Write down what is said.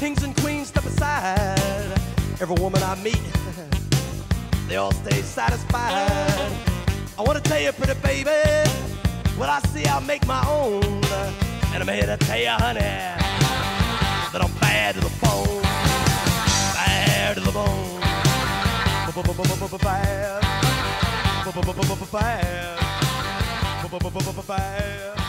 kings and queens step aside. Every woman I meet, they all stay satisfied. I wanna tell you, pretty baby, what I see I make my own. And I'm here to tell you, honey, that I'm bad to the bone, bad to the bone, bad, bad, bad.